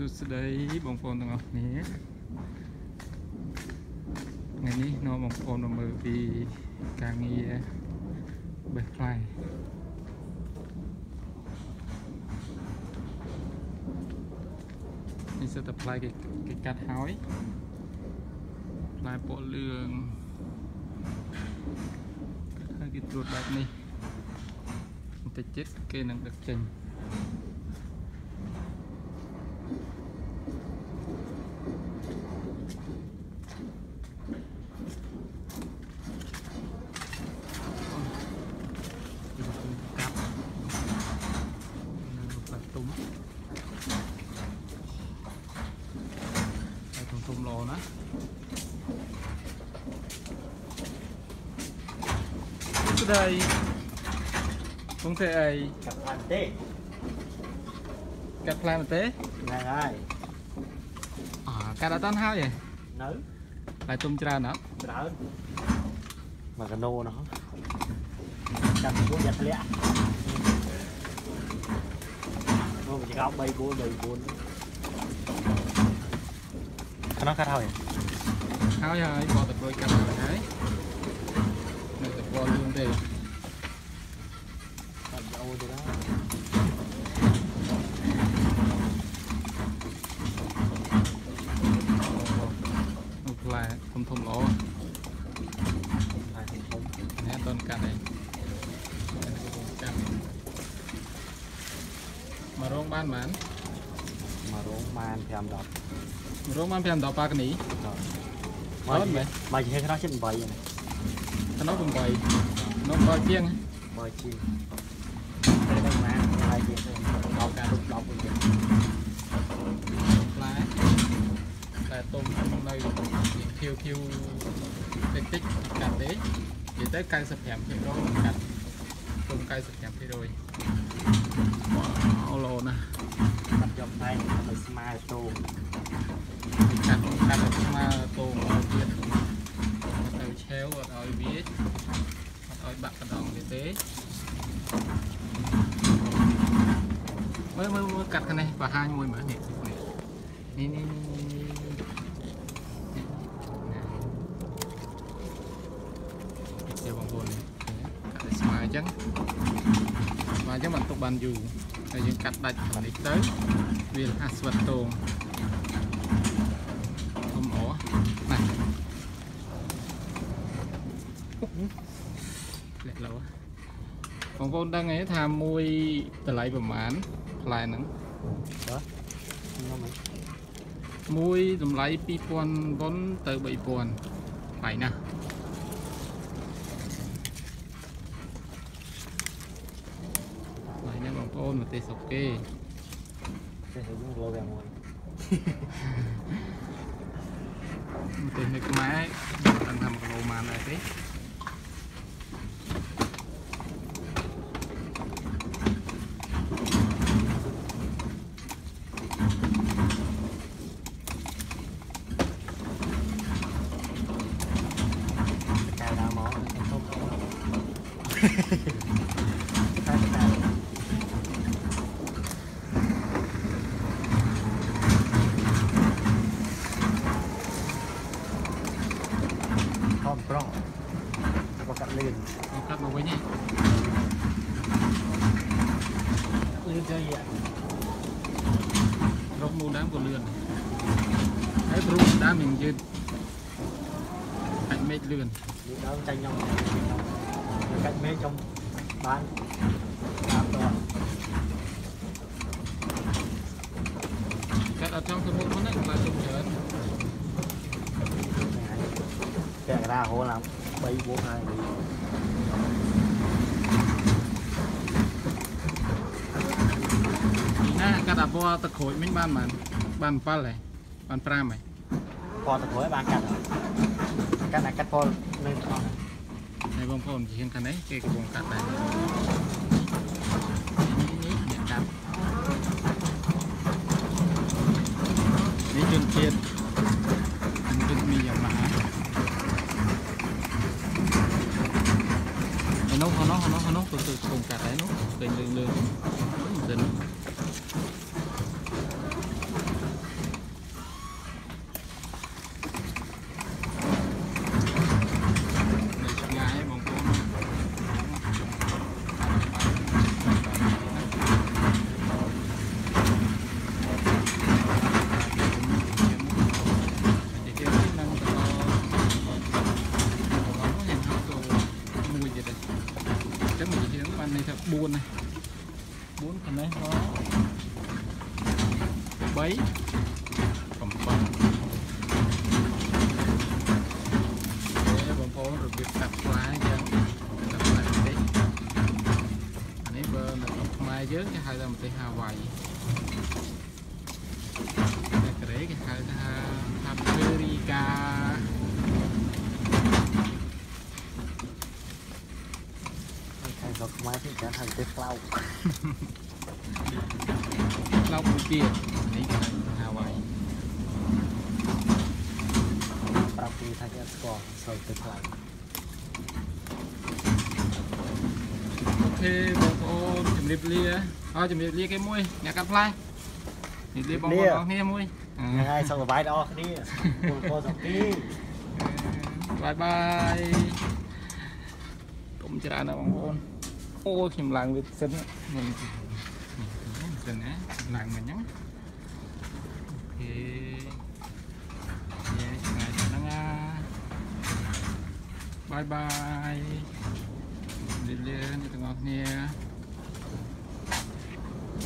សួស្តីបងប្អូនទាំងអស់គ្នាថ្ងៃនេះនាំបងប្អូនមកមើលពីការងារបេះផ្លែនេះសិតតែផ្លែគេគេកាត់ហើយផ្លែពណ៌លឿងហើយគេត្រួតបែបនេះបន្តិចទៀតគេនឹងដឹកចេញ đây thùng thùng lò đó cái đây không thể ấy កាត់បានទេ cắt plan một tế ហ្នឹងហើយ à cắt đã tan hao vậy នៅ lại tung ra nữa ច្រើនមកកណូនោះកាត់ពួកយ៉ាធ្លាក់មកចកោ3 4 3 4ខ្នោះកាត់ហើយ hao rồi bỏ tập đôi cắt rồi đấy này tập bò luôn đây កាត់អូទៅដល់ một là thùng thùng lỗ ហើយធំ nè tôn cắt này Đây là cái tôn cắt mà rong ban mán មួយរោងបាន5 10រោងបាន5 10ប៉ាកនីមកមែនមកជាខ្នោះជិត8ហ្នឹងខ្នោះ8ក្នុងបើជាងបើជាងតែដល់ណាហើយជាងដល់ការរុកដល់វិញផ្លែផ្លែទុំនៅខៀវខៀវតិចតិចកាត់ទេនិយាយទៅ95%កាត់ទុំ95% ល្អណាស់បាត់យកតែដើម្បីស្មើតោងកាត់កាត់ស្មើតោងឲ្យទៀតទៅឆាវអត់ឲ្យវាអត់ឲ្យបាក់កណ្ដងទៀតទេមើលមើលមើលកាត់ខាងនេះបង្ហាញមួយមើលនេះនេះនេះនេះបងប្អូននេះ កាត់ដាច់បន្តិចទៅវារហ័សស្វិតតងធំអណាលាក់លោបងប្អូនដឹងទេថាមួយតម្លៃប្រហែលផ្លែហ្នឹងខ្ញុំមិនមួយតម្លៃ2000វ៉ុនទៅ3000ថ្លៃណាស់ថ្លៃណាស់បងប្អូនប្រទេសស្រុកគេចេះយើងលោវាមួយប្ប្រុសបកាត់លេនកាត់មកវិញលឿនទៅយ៉ារកមូលដើមក៏លឿនហើយព្រោះដើមនឹងយឺតអាចមេឃលឿនដើមចាញ់ខ្ញុំកាច់មេឃខ្ញុំបានតាមតកាត់អត់ចង់ទៅមុខហ្នឹងខ្លាចជុំច្រើន ពាក់កណ្ដាលហូរឡើង3 4ហើយពីណាកាត់អាពណ៌ទឹកក្រូចមិញបានបានបាន7ហើយបាន5ហើយពណ៌ទៅហើយបានកាត់ហើយកាត់តែកាត់ពណ៌នៅក្នុងហើយបងប្អូនជាងខាងនេះគេកំពុងកាត់ដែរនេះអ្នកកាត់នេះជនជាតិជនជាតិមីយ៉ាន់ម៉ាហើយ នោះហើយនោះហើយនោះហើយនោះទៅទៅកំពុងកាត់ដែរនោះពេញលឿងលឿងមិនសិន 4ខាងនេះមក3 7បងប្អូនរបៀបកាត់ផ្លែអញ្ចឹងកាត់ផ្លែបន្តិចអានេះបើនៅក្នុងខ្មែរយើងគេហៅថាម្ទេសហាវ៉ៃតែកូរ៉េគេហៅថា paprika ខាងស្រុកខ្មែរទីច្រើនហៅទៅក្លោកឡោកមួយទៀតនេះគេហៅថាហាវ៉ៃប្រាប់ពីថាគេអត់ស្គាល់ស្រុកទៅក្លោកអូខេបងប្អូនជំរាបលាអរជំរាបលាគេមួយអ្នកកាត់ផ្លែជំរាបលាបងប្អូនអរគ្នាមួយអឺថ្ងៃហើយសុខសប្បាយដល់គ្នាពលពលសុខទីបាយបាយទុំច្រើនណាស់បងប្អូន អូយខ្ញុំឡើងវាសិនមិនសិនណាឡើងមិញហ្នឹងអូខេយេថ្ងៃហ្នឹងណាបាយបាយលាលាអ្នកទាំងអស់គ្នា